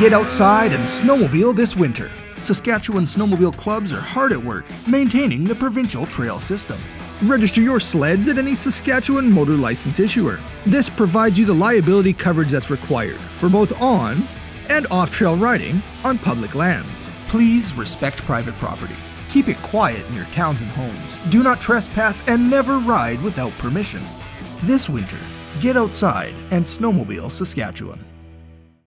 Get outside and snowmobile this winter. Saskatchewan snowmobile clubs are hard at work maintaining the provincial trail system. Register your sleds at any Saskatchewan motor license issuer. This provides you the liability coverage that's required for both on and off trail riding on public lands. Please respect private property. Keep it quiet in your towns and homes. Do not trespass and never ride without permission. This winter, get outside and snowmobile Saskatchewan.